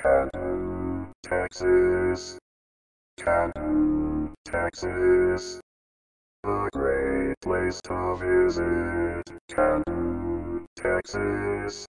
Canton, Texas. Canton, Texas. A great place to visit. Canton, Texas.